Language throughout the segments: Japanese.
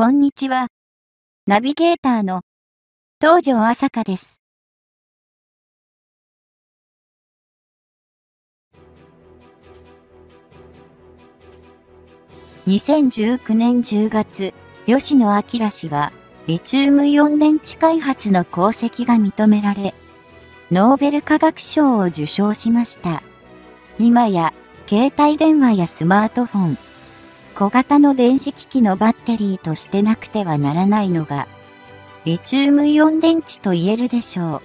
こんにちは。ナビゲーターの東條朝香です。2019年10月、吉野明氏は、リチウムイオン電池開発の功績が認められ、ノーベル化学賞を受賞しました。今や、携帯電話やスマートフォン、小型の電子機器のバッテリーとしてなくてはならないのが、リチウムイオン電池と言えるでしょう。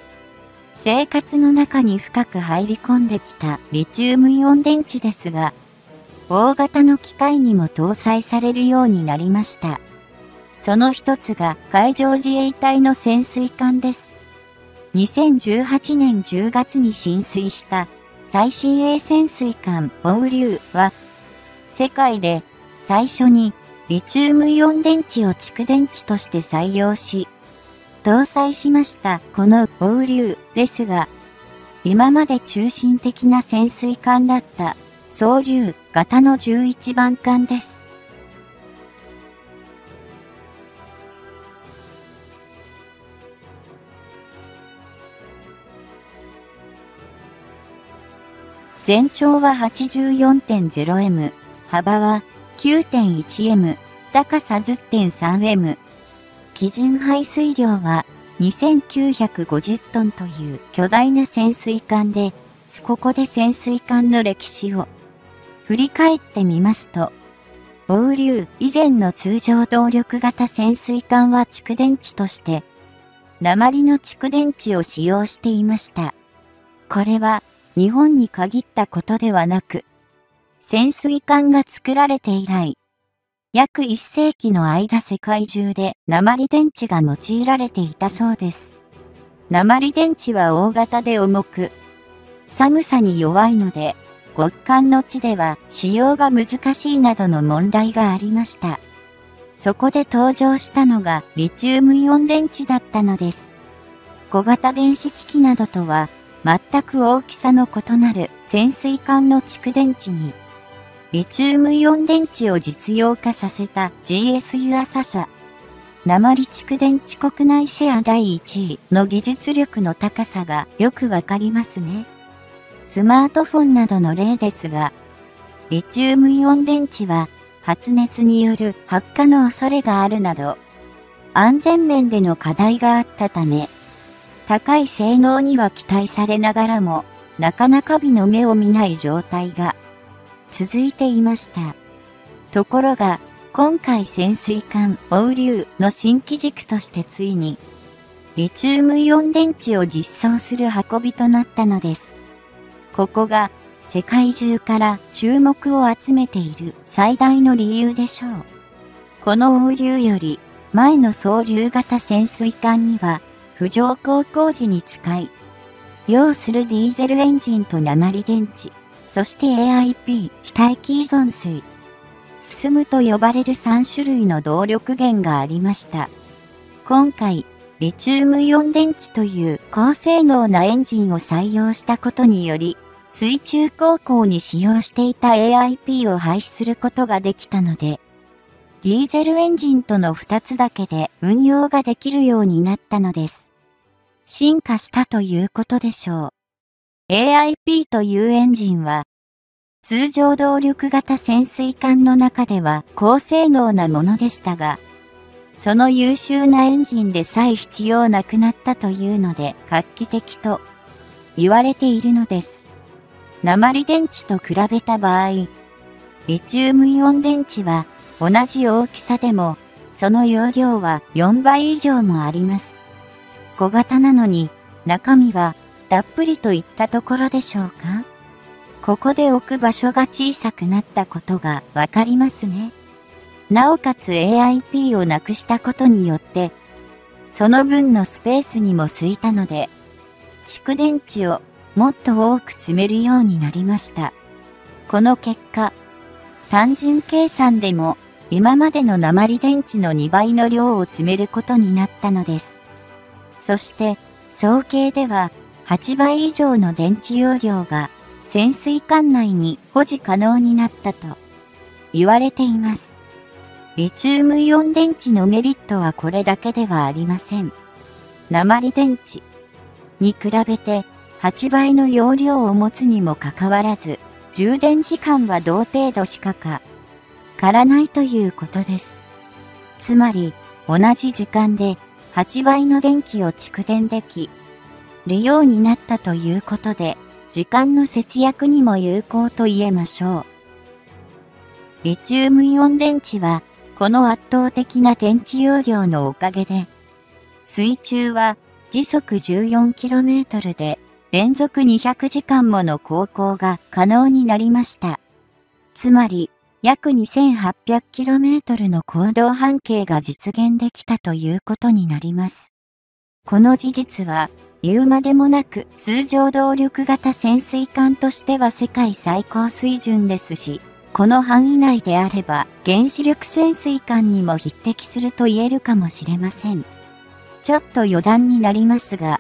生活の中に深く入り込んできたリチウムイオン電池ですが、大型の機械にも搭載されるようになりました。その一つが海上自衛隊の潜水艦です。2018年10月に浸水した最新鋭潜水艦オウリュウは、世界で最初にリチウムイオン電池を蓄電池として採用し、搭載しましたこのオウリュウですが、今まで中心的な潜水艦だった総流型の11番艦です。全長は 84.0m、幅は 9.1m、高さ 10.3m。基準排水量は2950トンという巨大な潜水艦で、ここで潜水艦の歴史を振り返ってみますと、オウリュウ以前の通常動力型潜水艦は蓄電池として、鉛の蓄電池を使用していました。これは日本に限ったことではなく、潜水艦が作られて以来、約1世紀の間世界中で鉛電池が用いられていたそうです。鉛電池は大型で重く、寒さに弱いので極寒の地では使用が難しいなどの問題がありました。そこで登場したのがリチウムイオン電池だったのです。小型電子機器などとは全く大きさの異なる潜水艦の蓄電池にリチウムイオン電池を実用化させた GS アサ社鉛蓄電池国内シェア第1位の技術力の高さがよくわかりますね。スマートフォンなどの例ですが、リチウムイオン電池は発熱による発火の恐れがあるなど、安全面での課題があったため、高い性能には期待されながらも、なかなか美の目を見ない状態が続いていました。ところが、今回潜水艦オウリュウの新機軸としてついに、リチウムイオン電池を実装する運びとなったのです。ここが世界中から注目を集めている最大の理由でしょう。この欧流より前の総流型潜水艦には浮上航行時に使い、要するディーゼルエンジンと鉛電池、そして AIP、非待機依存水、進むと呼ばれる3種類の動力源がありました。今回、リチウムイオン電池という高性能なエンジンを採用したことにより、水中航行に使用していた AIP を廃止することができたので、ディーゼルエンジンとの2つだけで運用ができるようになったのです。進化したということでしょう。AIP というエンジンは、通常動力型潜水艦の中では高性能なものでしたが、その優秀なエンジンでさえ必要なくなったというので画期的と言われているのです。鉛電池と比べた場合、リチウムイオン電池は同じ大きさでも、その容量は4倍以上もあります。小型なのに中身はたっぷりといったところでしょうかここで置く場所が小さくなったことがわかりますね。なおかつ AIP をなくしたことによって、その分のスペースにも空いたので、蓄電池をもっと多く積めるようになりました。この結果、単純計算でも今までの鉛電池の2倍の量を積めることになったのです。そして、総計では8倍以上の電池容量が潜水艦内に保持可能になったと言われています。リチウムイオン電池のメリットはこれだけではありません。鉛電池に比べて8倍の容量を持つにもかかわらず、充電時間は同程度しかか、からないということです。つまり、同じ時間で8倍の電気を蓄電でき、るようになったということで、時間の節約にも有効と言えましょう。リチウムイオン電池はこの圧倒的な電池容量のおかげで、水中は時速 14km で連続200時間もの航行が可能になりました。つまり、約 2800km の行動半径が実現できたということになります。この事実は、言うまでもなく通常動力型潜水艦としては世界最高水準ですし、この範囲内であれば原子力潜水艦にも匹敵すると言えるかもしれません。ちょっと余談になりますが、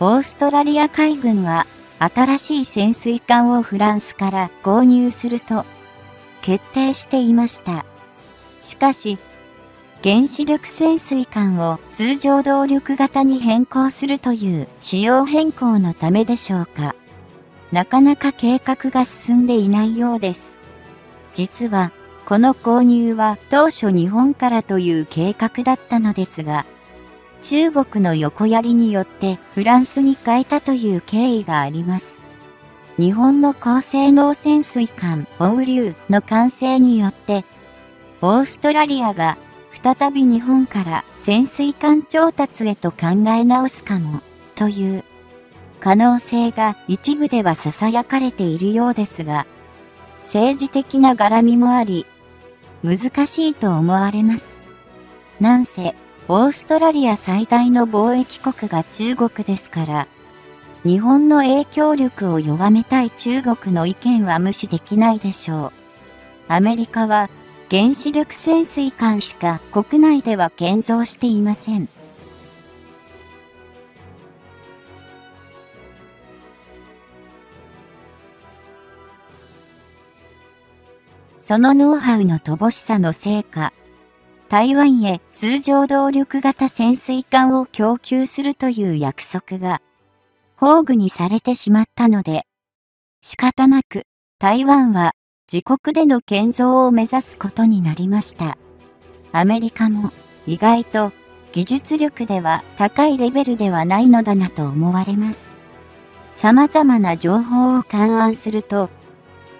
オーストラリア海軍は新しい潜水艦をフランスから購入すると決定していました。しかし、原子力潜水艦を通常動力型に変更するという仕様変更のためでしょうか。なかなか計画が進んでいないようです。実は、この購入は当初日本からという計画だったのですが、中国の横やりによってフランスに変えたという経緯があります。日本の高性能潜水艦オウリュウの完成によって、オーストラリアが再び日本から潜水艦調達へと考え直すかも、という可能性が一部では囁かれているようですが、政治的な絡みもあり、難しいと思われます。なんせ、オーストラリア最大の貿易国が中国ですから、日本の影響力を弱めたい中国の意見は無視できないでしょう。アメリカは原子力潜水艦しか国内では建造していません。そのノウハウの乏しさのせいか、台湾へ通常動力型潜水艦を供給するという約束が、宝具にされてしまったので、仕方なく台湾は自国での建造を目指すことになりました。アメリカも意外と技術力では高いレベルではないのだなと思われます。様々な情報を勘案すると、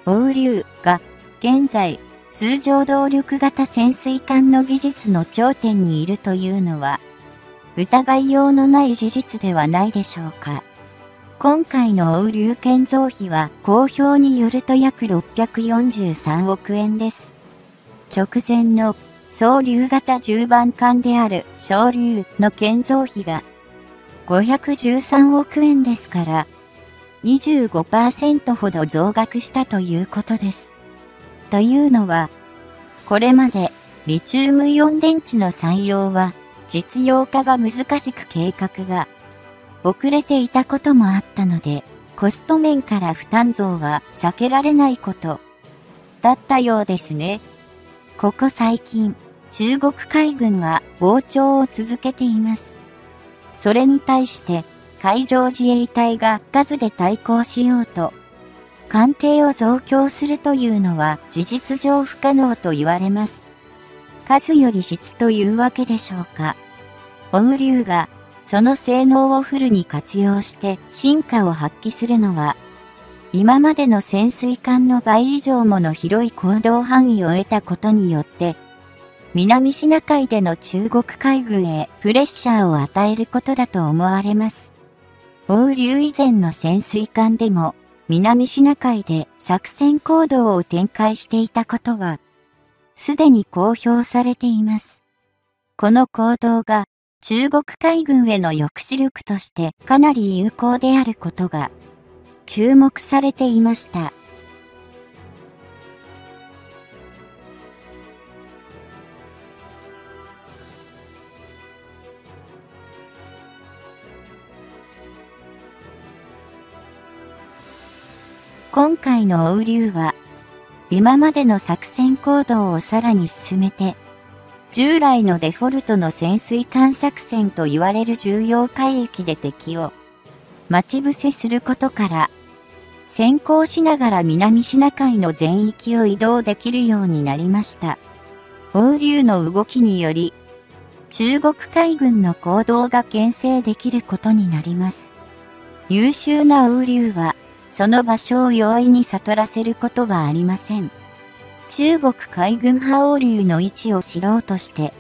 オウリュウが現在、通常動力型潜水艦の技術の頂点にいるというのは、疑いようのない事実ではないでしょうか。今回の欧流建造費は公表によると約643億円です。直前の総流型10番艦である小流の建造費が513億円ですから25%ほど増額したということです。というのは、これまでリチウムイオン電池の採用は実用化が難しく計画が遅れていたこともあったので、コスト面から負担増は避けられないことだったようですね。ここ最近、中国海軍は膨張を続けています。それに対して海上自衛隊が数で対抗しようと艦艇を増強するというのは事実上不可能と言われます。数より質というわけでしょうか。オウリュウがその性能をフルに活用して進化を発揮するのは、今までの潜水艦の倍以上もの広い行動範囲を得たことによって、南シナ海での中国海軍へプレッシャーを与えることだと思われます。オウリュウ以前の潜水艦でも南シナ海で作戦行動を展開していたことは、すでに公表されています。この行動が中国海軍への抑止力としてかなり有効であることが注目されていました。今回の欧流は、今までの作戦行動をさらに進めて、従来のデフォルトの潜水艦作戦と言われる重要海域で敵を待ち伏せすることから、先行しながら南シナ海の全域を移動できるようになりました。欧流の動きにより、中国海軍の行動が牽制できることになります。優秀な欧流は、その場所を容易に悟らせることはありません。中国海軍派欧流の位置を知ろうとして、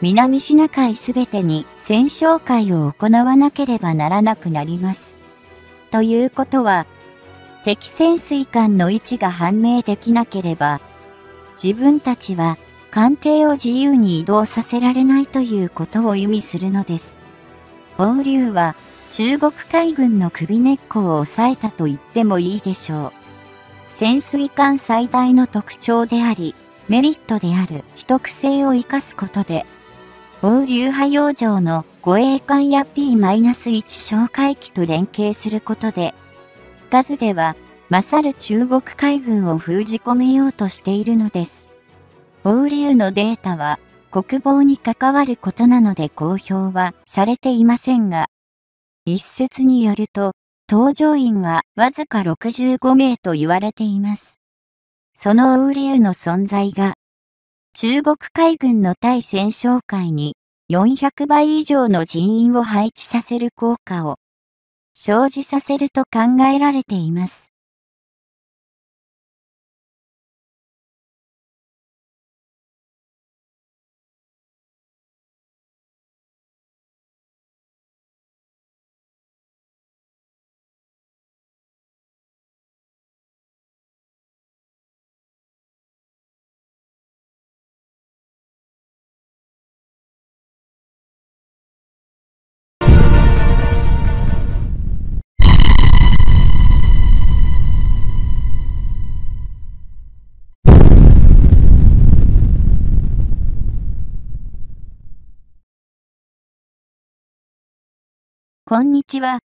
南シナ海すべてに戦勝会を行わなければならなくなります。ということは、敵潜水艦の位置が判明できなければ、自分たちは艦艇を自由に移動させられないということを意味するのです。欧流は中国海軍の首根っこを抑えたと言ってもいいでしょう。潜水艦最大の特徴であり、メリットである秘匿性を活かすことで、欧流波洋上の護衛艦や P-1 哨戒機と連携することで、数では勝る中国海軍を封じ込めようとしているのです。欧流のデータは国防に関わることなので公表はされていませんが、一説によると、搭乗員はわずか65名と言われています。そのウーリュウの存在が、中国海軍の対戦勝会に400倍以上の人員を配置させる効果を生じさせると考えられています。こんにちは。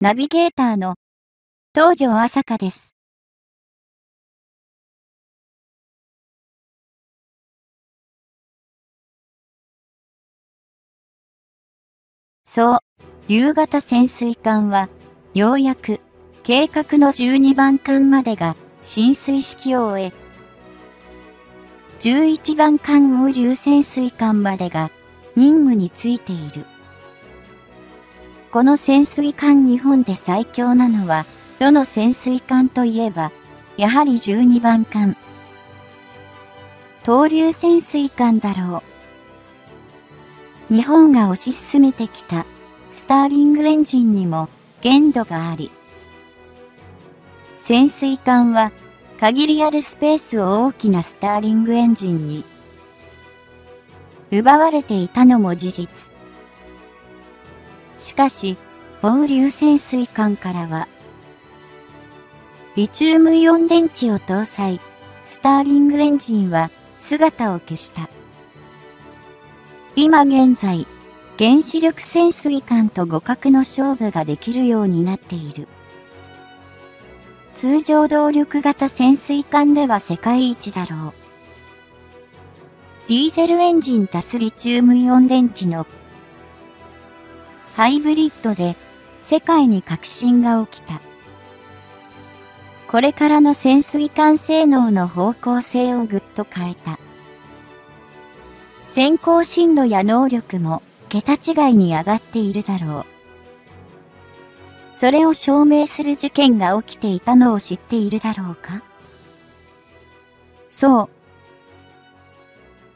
ナビゲーターの東條朝香です。そう、夕方潜水艦は、ようやく、計画の12番艦までが浸水式を終え、11番艦雨流潜水艦までが任務についている。この潜水艦日本で最強なのは、どの潜水艦といえば、やはり12番艦。東流潜水艦だろう。日本が推し進めてきたスターリングエンジンにも限度があり、潜水艦は限りあるスペースを大きなスターリングエンジンに奪われていたのも事実。しかし、放流潜水艦からは、リチウムイオン電池を搭載、スターリングエンジンは姿を消した。今現在、原子力潜水艦と互角の勝負ができるようになっている。通常動力型潜水艦では世界一だろう。ディーゼルエンジン足すリチウムイオン電池のハイブリッドで世界に革新が起きた。これからの潜水艦性能の方向性をぐっと変えた。先行進路や能力も桁違いに上がっているだろう。それを証明する事件が起きていたのを知っているだろうか？そう。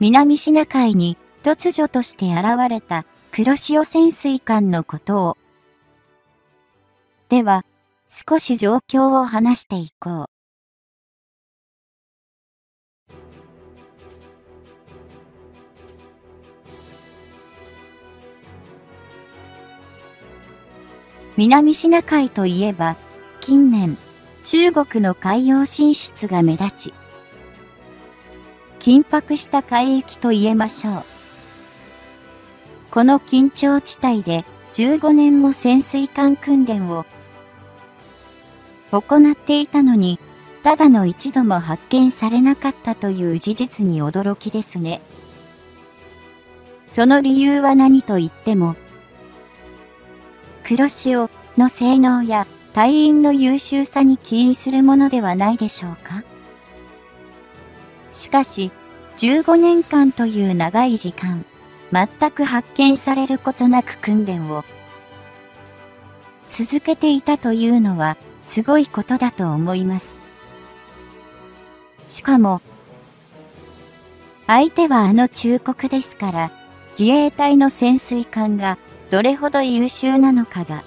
南シナ海に突如として現れた黒潮潜水艦のことを。では、少し状況を話していこう。南シナ海といえば、近年、中国の海洋進出が目立ち、緊迫した海域と言えましょう。この緊張地帯で15年も潜水艦訓練を行っていたのに、ただの一度も発見されなかったという事実に驚きですね。その理由は何と言っても、黒潮の性能や隊員の優秀さに起因するものではないでしょうか。しかし、15年間という長い時間、全く発見されることなく訓練を続けていたというのはすごいことだと思います。しかも、相手はあの忠国ですから、自衛隊の潜水艦がどれほど優秀なのかが、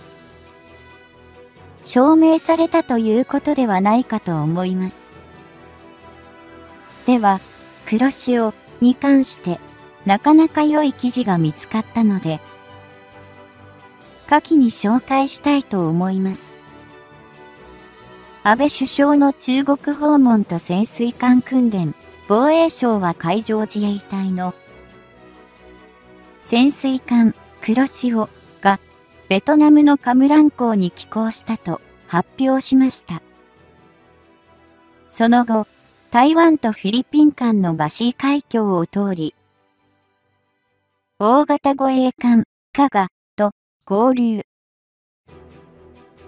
証明されたということではないかと思います。では、黒潮に関してなかなか良い記事が見つかったので、下記に紹介したいと思います。安倍首相の中国訪問と潜水艦訓練、防衛省は海上自衛隊の潜水艦黒潮がベトナムのカムラン港に寄港したと発表しました。その後、台湾とフィリピン間のバシー海峡を通り、大型護衛艦、加賀と合流。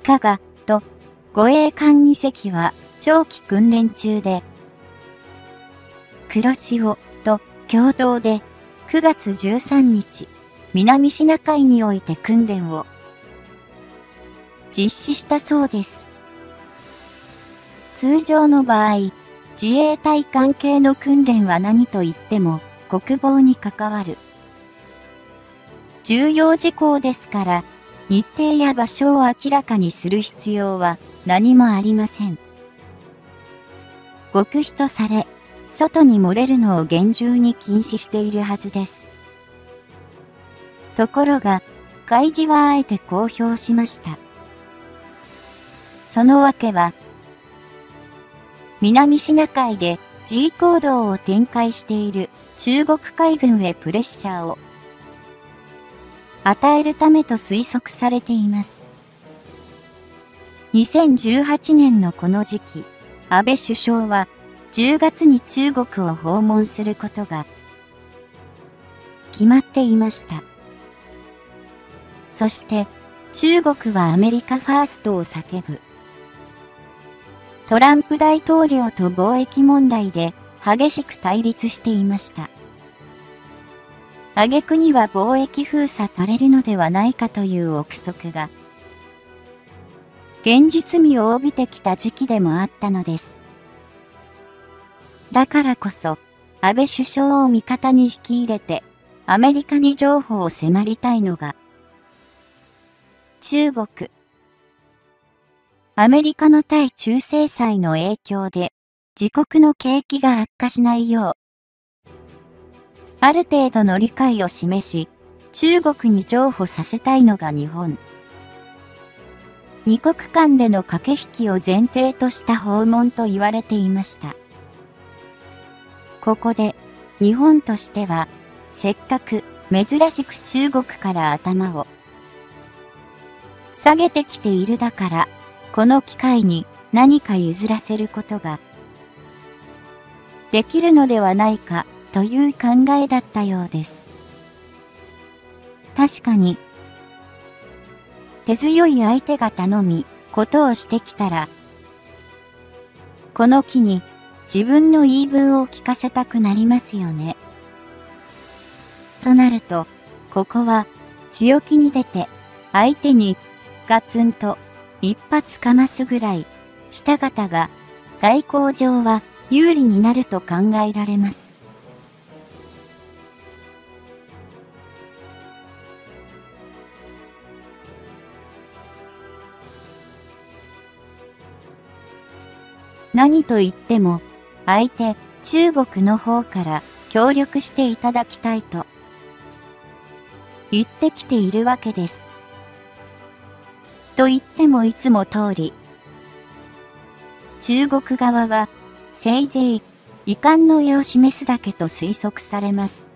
加賀と護衛艦2隻は長期訓練中で、黒潮と共同で9月13日、南シナ海において訓練を実施したそうです。通常の場合、自衛隊関係の訓練は何と言っても国防に関わる重要事項ですから、日程や場所を明らかにする必要は何もありません。極秘とされ、外に漏れるのを厳重に禁止しているはずです。ところが、開示はあえて公表しました。そのわけは、南シナ海で G 行動を展開している中国海軍へプレッシャーを与えるためと推測されています。2018年のこの時期、安倍首相は10月に中国を訪問することが決まっていました。そして中国はアメリカファーストを叫ぶ。トランプ大統領と貿易問題で激しく対立していました。挙句には貿易封鎖されるのではないかという憶測が、現実味を帯びてきた時期でもあったのです。だからこそ、安倍首相を味方に引き入れて、アメリカに情報を迫りたいのが、中国。アメリカの対中制裁の影響で、自国の景気が悪化しないよう、ある程度の理解を示し、中国に譲歩させたいのが日本。二国間での駆け引きを前提とした訪問と言われていました。ここで、日本としては、せっかく珍しく中国から頭を下げてきているだから、この機会に何か譲らせることができるのではないかという考えだったようです。確かに、手強い相手が頼み、ことをしてきたら、この木に自分の言い分を聞かせたくなりますよね。となると、ここは強気に出て、相手にガツンと一発かますぐらい、した方が外交上は有利になると考えられます。何と言っても、相手、中国の方から協力していただきたいと言ってきているわけです。と言ってもいつも通り、中国側は、せいぜい遺憾の絵を示すだけと推測されます。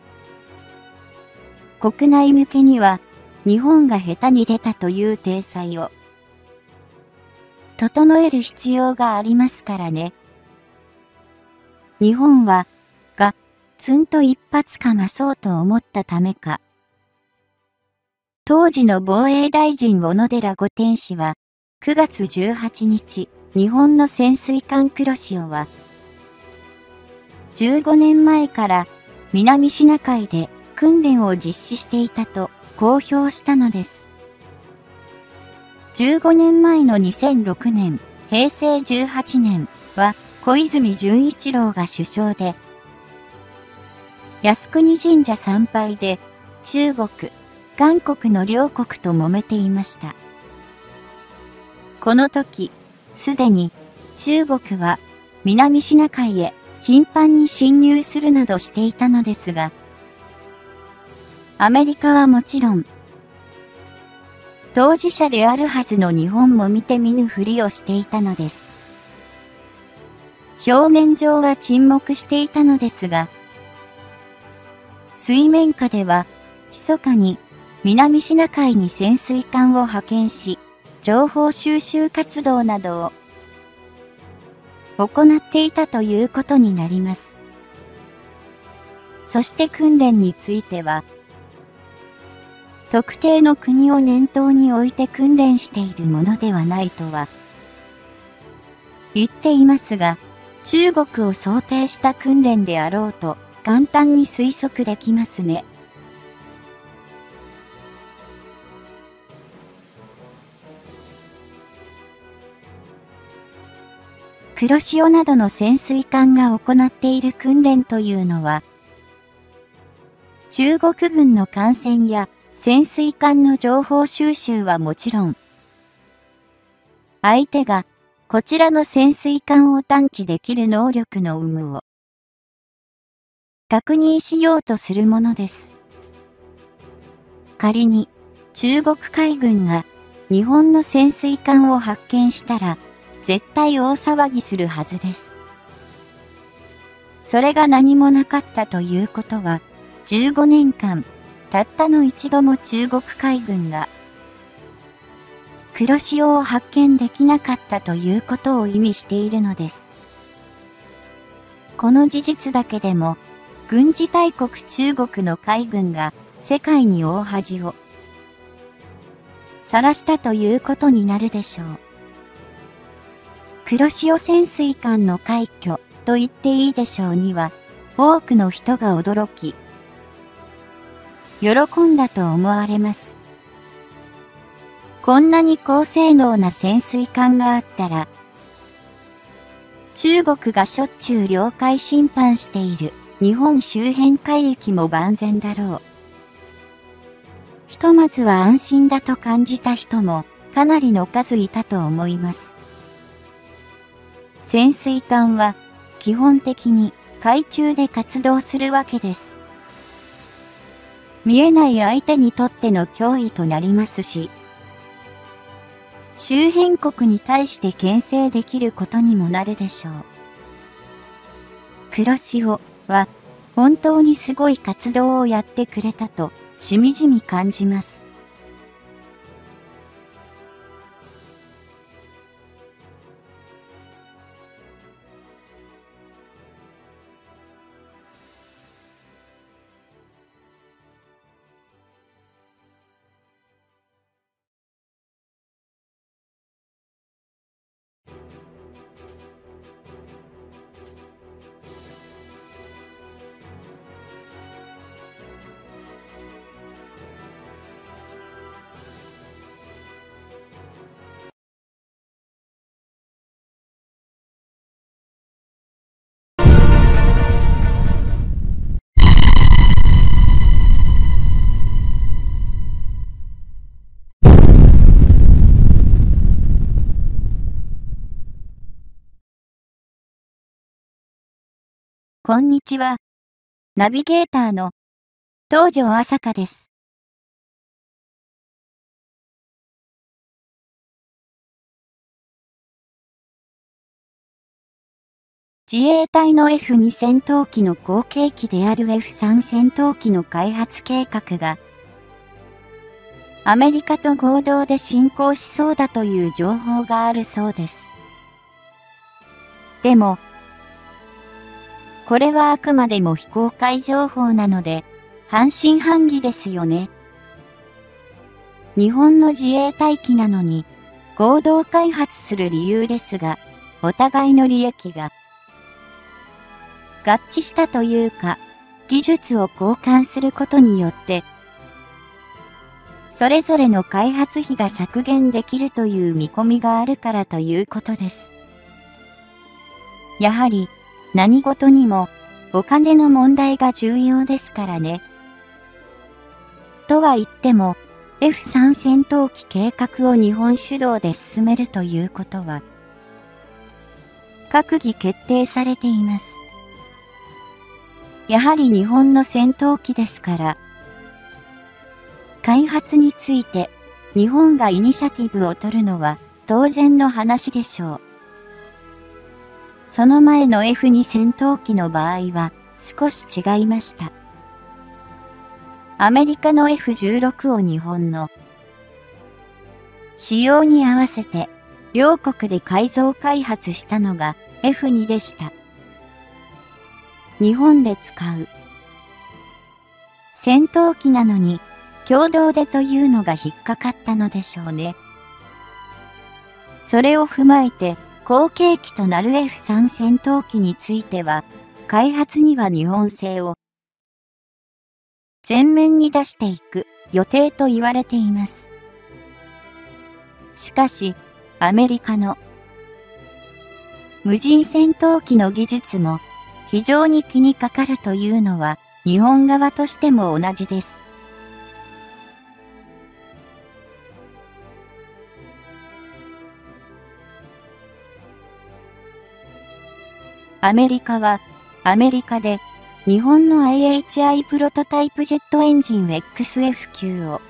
国内向けには、日本が下手に出たという体裁を整える必要がありますからね。日本は、が、ツンと一発かまそうと思ったためか。当時の防衛大臣小野寺御天氏は、9月18日、日本の潜水艦黒潮は、15年前から南シナ海で訓練を実施していたと公表したのです。15年前の2006年、平成18年は小泉純一郎が首相で、靖国神社参拝で中国、韓国の両国と揉めていました。この時、すでに中国は南シナ海へ頻繁に侵入するなどしていたのですが、アメリカはもちろん当事者であるはずの日本も見て見ぬふりをしていたのです。表面上は沈黙していたのですが、水面下では、密かに南シナ海に潜水艦を派遣し、情報収集活動などを行っていたということになります。そして訓練については、特定の国を念頭に置いて訓練しているものではないとは言っていますが、中国を想定した訓練であろうと簡単に推測できますね。黒潮などの潜水艦が行っている訓練というのは、中国軍の艦船や潜水艦の情報収集はもちろん、相手がこちらの潜水艦を探知できる能力の有無を確認しようとするものです。仮に中国海軍が日本の潜水艦を発見したら絶対大騒ぎするはずです。それが何もなかったということは15年間たったの一度も中国海軍が黒潮を発見できなかったということを意味しているのです。この事実だけでも、軍事大国中国の海軍が世界に大恥を晒したということになるでしょう。黒潮潜水艦の快挙と言っていいでしょうには、多くの人が驚き、喜んだと思われます。こんなに高性能な潜水艦があったら、中国がしょっちゅう領海侵犯している日本周辺海域も万全だろう。ひとまずは安心だと感じた人もかなりの数いたと思います。潜水艦は基本的に海中で活動するわけです。見えない相手にとっての脅威となりますし、周辺国に対して牽制できることにもなるでしょう。黒潮は本当にすごい活動をやってくれたとしみじみ感じます。こんにちは。ナビゲーターの東條朝香です。自衛隊の F2 戦闘機の後継機である F3 戦闘機の開発計画がアメリカと合同で進行しそうだという情報があるそうです。でも、これはあくまでも非公開情報なので、半信半疑ですよね。日本の自衛隊機なのに、合同開発する理由ですが、お互いの利益が合致したというか、技術を交換することによって、それぞれの開発費が削減できるという見込みがあるからということです。やはり何事にもお金の問題が重要ですからね。とは言っても F3 戦闘機計画を日本主導で進めるということは閣議決定されています。やはり日本の戦闘機ですから開発について日本がイニシアティブを取るのは当然の話でしょう。その前の F2 戦闘機の場合は少し違いました。アメリカの F16 を日本の仕様に合わせて両国で改造開発したのが F2 でした。日本で使う戦闘機なのに共同でというのが引っかかったのでしょうね。それを踏まえて、後継機となる F3 戦闘機については、開発には日本製を前面に出していく予定と言われています。しかし、アメリカの無人戦闘機の技術も非常に気にかかるというのは日本側としても同じです。アメリカは、アメリカで、日本の IHI プロトタイプジェットエンジン XF9 を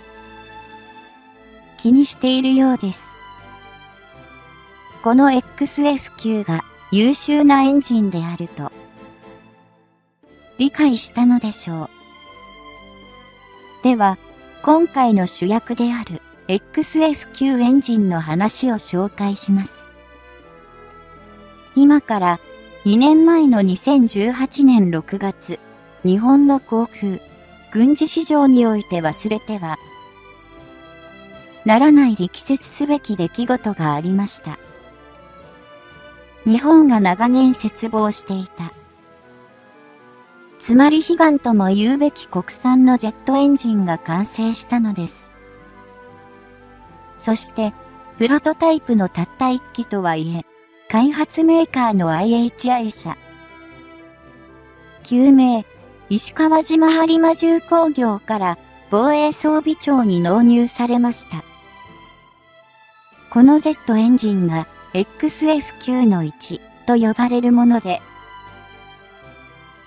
気にしているようです。この XF9 が優秀なエンジンであると理解したのでしょう。では、今回の主役である XF9 エンジンの話を紹介します。今から2年前の2018年6月、日本の航空、軍事市場において忘れては、ならない力説すべき出来事がありました。日本が長年絶望していた。つまり悲願とも言うべき国産のジェットエンジンが完成したのです。そして、プロトタイプのたった一機とはいえ、開発メーカーの IHI 社。救命、石川島播磨重工業から防衛装備庁に納入されました。このジェットエンジンが XF9-1 と呼ばれるもので、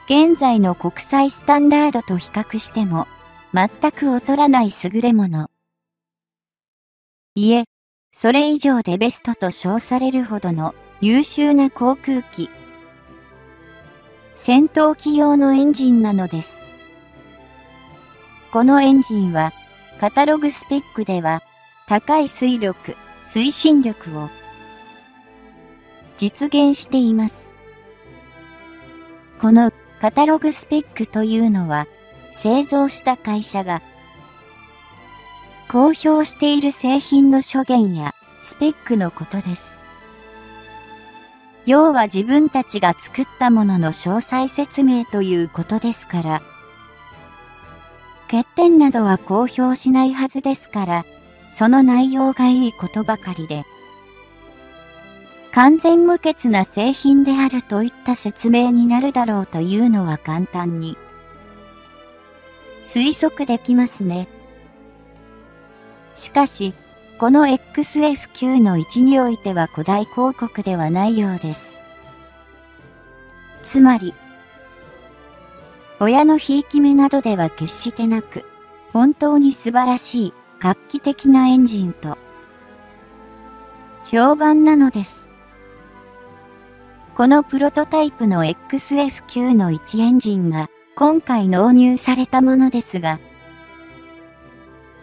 現在の国際スタンダードと比較しても全く劣らない優れもの。いえ、それ以上でベストと称されるほどの優秀な航空機。戦闘機用のエンジンなのです。このエンジンは、カタログスペックでは、高い水力、推進力を実現しています。このカタログスペックというのは、製造した会社が公表している製品の諸言やスペックのことです。要は自分たちが作ったものの詳細説明ということですから、欠点などは公表しないはずですから、その内容がいいことばかりで、完全無欠な製品であるといった説明になるだろうというのは簡単に。推測できますね。しかし、この XF9 の1においては古代広告ではないようです。つまり、親のひいき目などでは決してなく、本当に素晴らしい画期的なエンジンと、評判なのです。このプロトタイプの XF9 の1エンジンが今回納入されたものですが、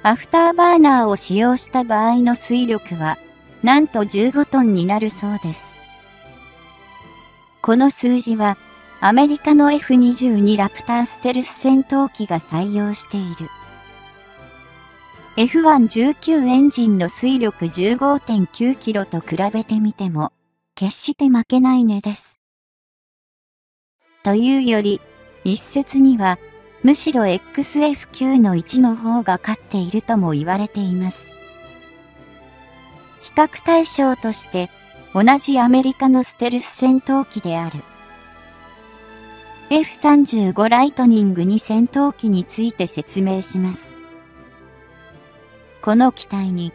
アフターバーナーを使用した場合の推力は、なんと15トンになるそうです。この数字は、アメリカの F22 ラプターステルス戦闘機が採用している。F119 エンジンの推力15.9キロと比べてみても、決して負けないねです。というより、一説には、むしろ XF9 の1の方が勝っているとも言われています。比較対象として、同じアメリカのステルス戦闘機である。F35 ライトニングに戦闘機について説明します。この機体に、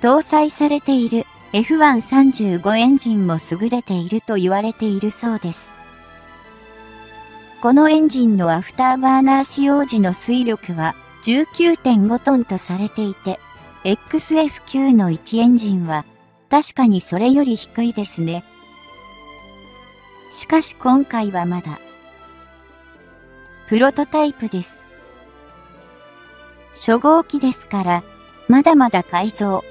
搭載されている F135 エンジンも優れていると言われているそうです。このエンジンのアフターバーナー使用時の推力は19.5トンとされていて、XF9 の1エンジンは確かにそれより低いですね。しかし今回はまだ、プロトタイプです。初号機ですから、まだまだ改造、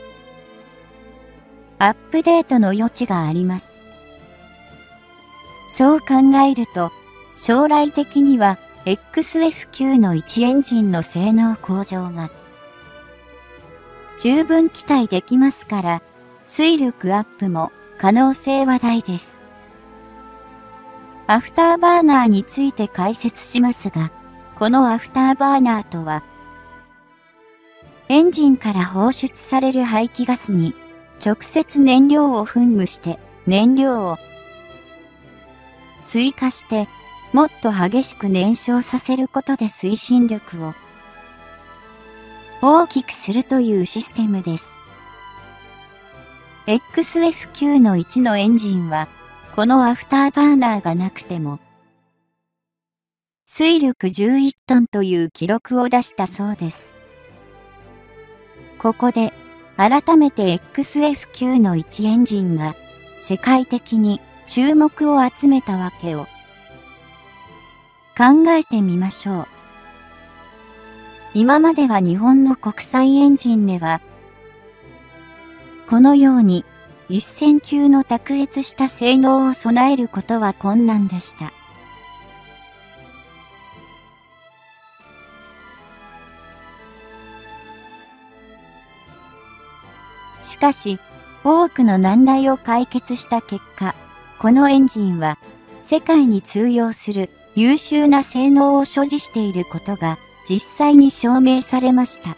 アップデートの余地があります。そう考えると、将来的には XF9 の1エンジンの性能向上が十分期待できますから、水力アップも可能性は大です。アフターバーナーについて解説しますが、このアフターバーナーとは、エンジンから放出される排気ガスに直接燃料を噴霧して燃料を追加してもっと激しく燃焼させることで推進力を大きくするというシステムです。XF9 の1のエンジンは、このアフターバーナーがなくても、推力11トンという記録を出したそうです。ここで、改めて XF9 の1エンジンが世界的に注目を集めたわけを考えてみましょう。今までは日本の国産エンジンでは、このように一線級の卓越した性能を備えることは困難でした。しかし、多くの難題を解決した結果、このエンジンは世界に通用する優秀な性能を所持していることが実際に証明されました。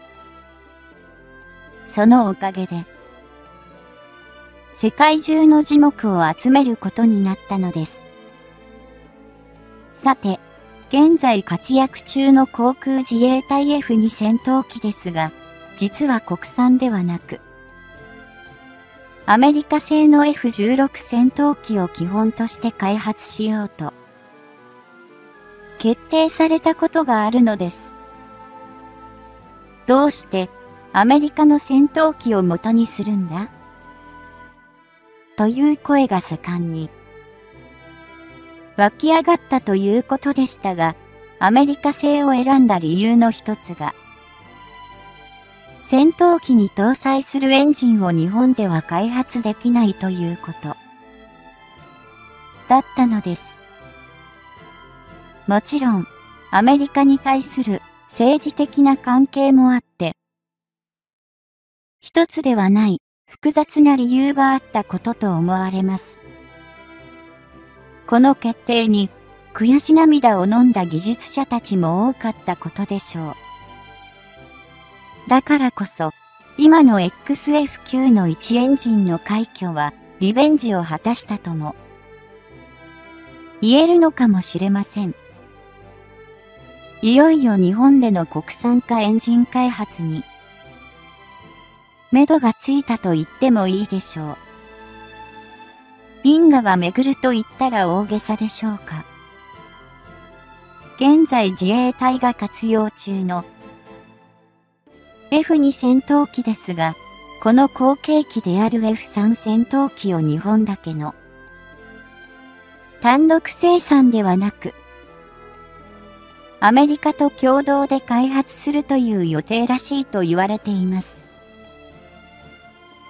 そのおかげで、世界中の樹木を集めることになったのです。さて、現在活躍中の航空自衛隊 F2 戦闘機ですが、実は国産ではなく、アメリカ製の F16 戦闘機を基本として開発しようと、決定されたことがあるのです。どうしてアメリカの戦闘機を元にするんだ？という声が盛んに湧き上がったということでしたが、アメリカ製を選んだ理由の一つが、戦闘機に搭載するエンジンを日本では開発できないということ、だったのです。もちろん、アメリカに対する政治的な関係もあって、一つではない複雑な理由があったことと思われます。この決定に悔し涙を飲んだ技術者たちも多かったことでしょう。だからこそ、今の XF9 の1エンジンの快挙はリベンジを果たしたとも言えるのかもしれません。いよいよ日本での国産化エンジン開発に、目処がついたと言ってもいいでしょう。因果は巡ると言ったら大げさでしょうか。現在自衛隊が活用中の F2 戦闘機ですが、この後継機である F3 戦闘機を日本だけの単独生産ではなく、アメリカと共同で開発するという予定らしいと言われています。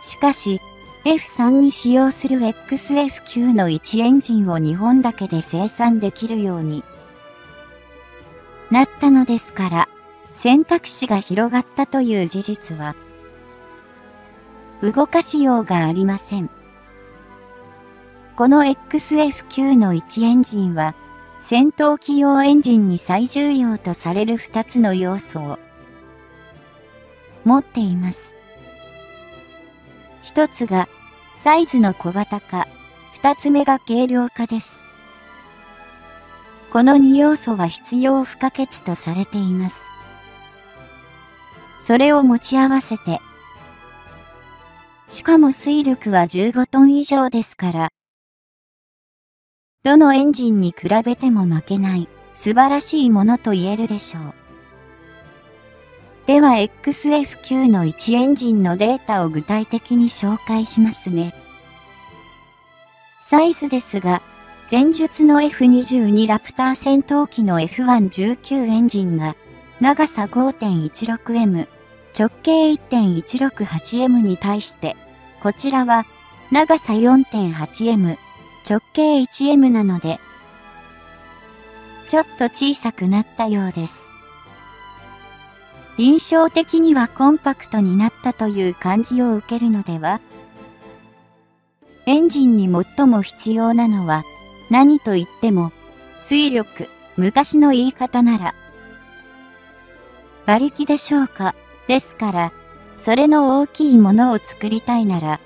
しかし、F3 に使用する XF9 の1エンジンを日本だけで生産できるようになったのですから、選択肢が広がったという事実は、動かしようがありません。この XF9 の1エンジンは、戦闘機用エンジンに最重要とされる2つの要素を持っています。一つがサイズの小型化、二つ目が軽量化です。この2要素は必要不可欠とされています。それを持ち合わせて、しかも水力は15トン以上ですから、どのエンジンに比べても負けない素晴らしいものと言えるでしょう。では XF9 の1エンジンのデータを具体的に紹介しますね。サイズですが、前述の F22 ラプター戦闘機の F119 エンジンが長さ 5.16M、直径 1.168M に対して、こちらは長さ 4.8M、直径 1M なので、ちょっと小さくなったようです。印象的にはコンパクトになったという感じを受けるのではエンジンに最も必要なのは何と言っても水力、昔の言い方なら馬力でしょうか？ですから、それの大きいものを作りたいなら、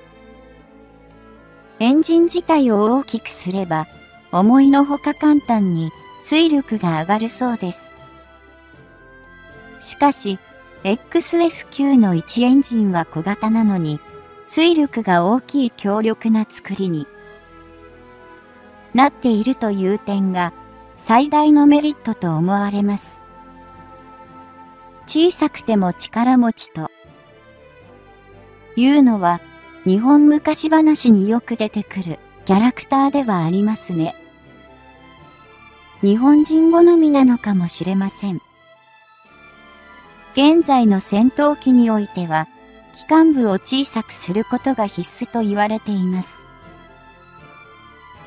エンジン自体を大きくすれば、思いのほか簡単に水力が上がるそうです。しかし、XF9 の1エンジンは小型なのに、水力が大きい強力な作りになっているという点が最大のメリットと思われます。小さくても力持ちというのは日本昔話によく出てくるキャラクターではありますね。日本人好みなのかもしれません。現在の戦闘機においては、機関部を小さくすることが必須と言われています。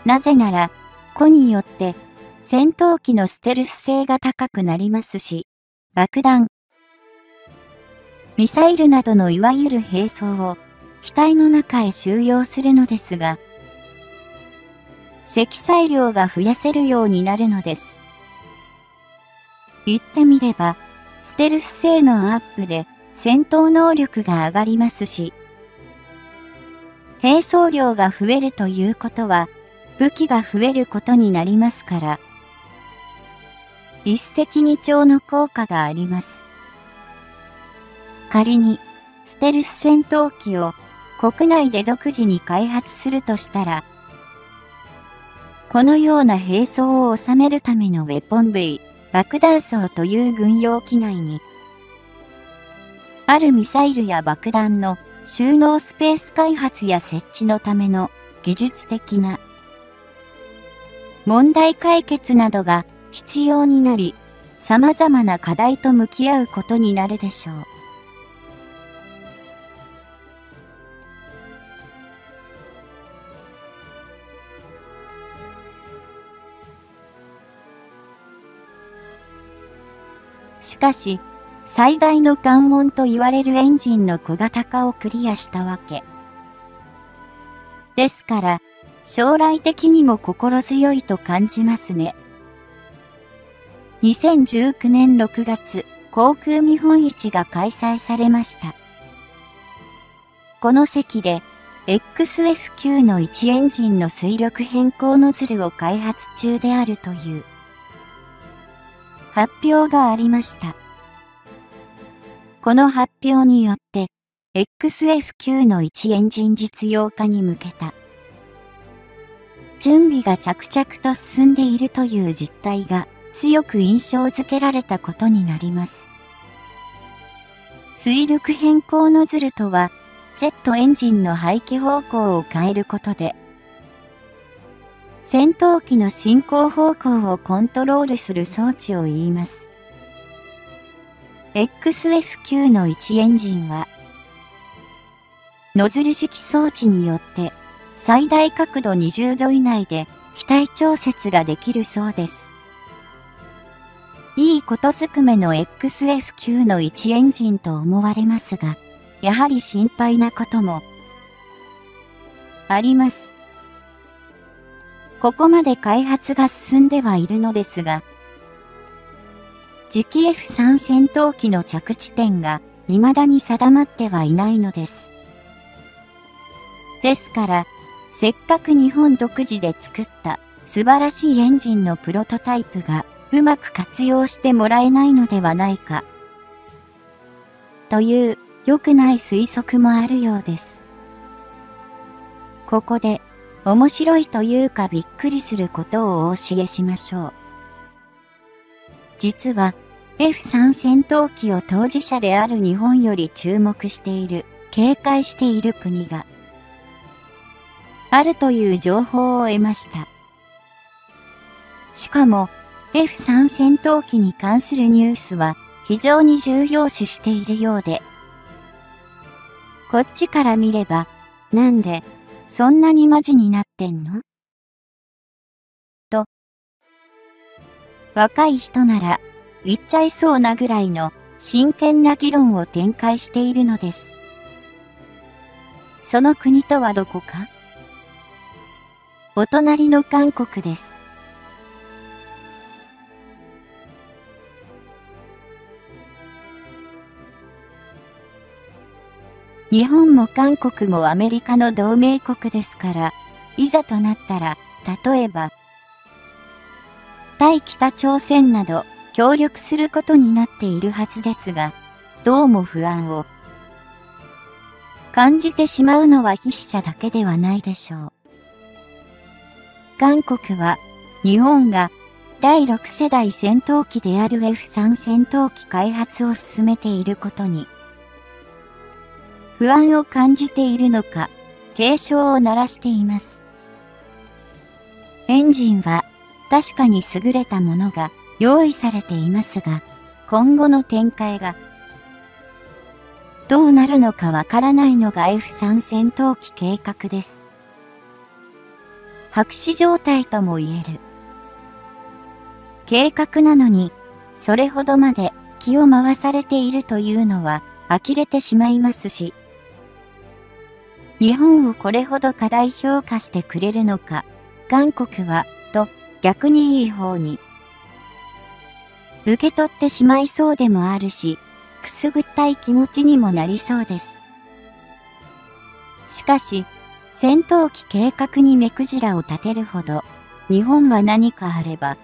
なぜなら、子によって戦闘機のステルス性が高くなりますし、爆弾、ミサイルなどのいわゆる兵装を機体の中へ収容するのですが、積載量が増やせるようになるのです。言ってみれば、ステルス性能アップで戦闘能力が上がりますし、兵装量が増えるということは、武器が増えることになりますから、一石二鳥の効果があります。仮に、ステルス戦闘機を国内で独自に開発するとしたら、このような兵装を収めるためのウェポンベイ、爆弾層という軍用機内に、あるミサイルや爆弾の収納スペース開発や設置のための技術的な問題解決などが必要になり、様々な課題と向き合うことになるでしょう。しかし、最大の関門と言われるエンジンの小型化をクリアしたわけ。ですから、将来的にも心強いと感じますね。2019年6月、航空見本市が開催されました。この席で、XF9 の1エンジンの水力変更ノズルを開発中であるという発表がありました。この発表によって、XF9 の1エンジン実用化に向けた準備が着々と進んでいるという実態が強く印象づけられたことになります。水力変更ノズルとは、ジェットエンジンの排気方向を変えることで、戦闘機の進行方向をコントロールする装置を言います。XF9 の1エンジンは、ノズル式装置によって最大角度20度以内で気体調節ができるそうです。いいことずくめの XF9 の1エンジンと思われますが、やはり心配なこともあります。ここまで開発が進んではいるのですが、次期 F3 戦闘機の着地点が未だに定まってはいないのです。ですから、せっかく日本独自で作った素晴らしいエンジンのプロトタイプがうまく活用してもらえないのではないか。という良くない推測もあるようです。ここで面白いというかびっくりすることをお教えしましょう。実は F3 戦闘機を当事者である日本より注目している、警戒している国があるという情報を得ました。しかも F3 戦闘機に関するニュースは非常に重要視しているようで、こっちから見れば、なんで、そんなにマジになってんの？と、若い人なら言っちゃいそうなぐらいの真剣な議論を展開しているのです。その国とはどこか？お隣の韓国です。日本も韓国もアメリカの同盟国ですから、いざとなったら、例えば、対北朝鮮など協力することになっているはずですが、どうも不安を感じてしまうのは筆者だけではないでしょう。韓国は日本が第6世代戦闘機である F3 戦闘機開発を進めていることに不安を感じているのか警鐘を鳴らしています。エンジンは確かに優れたものが用意されていますが今後の展開がどうなるのかわからないのが F3 戦闘機計画です。白紙状態とも言える。計画なのに、それほどまで気を回されているというのは呆れてしまいますし、日本をこれほど過大評価してくれるのか、韓国は、と逆にいい方に、受け取ってしまいそうでもあるし、くすぐったい気持ちにもなりそうです。しかし、戦闘機計画に目くじらを立てるほど、日本は何かあれば、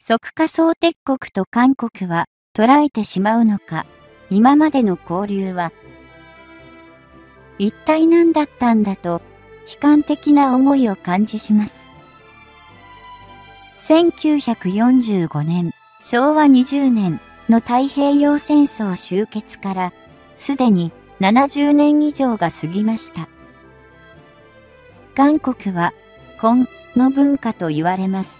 即仮想鉄国と韓国は捉えてしまうのか、今までの交流は、一体何だったんだと、悲観的な思いを感じします。1945年、昭和20年の太平洋戦争終結から、すでに70年以上が過ぎました。韓国は、根の文化と言われます。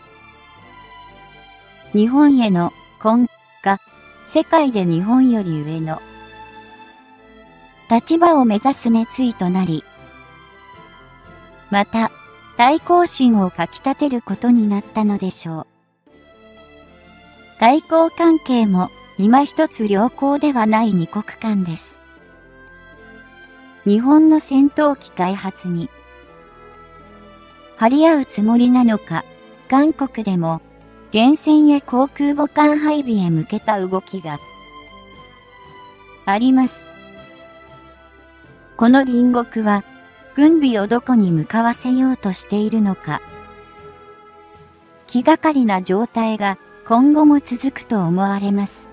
日本への根が世界で日本より上の立場を目指す熱意となり、また対抗心をかき立てることになったのでしょう。外交関係も今一つ良好ではない二国間です。日本の戦闘機開発に張り合うつもりなのか、韓国でも源泉や航空母艦配備へ向けた動きがあります。この隣国は軍備をどこに向かわせようとしているのか。気がかりな状態が今後も続くと思われます。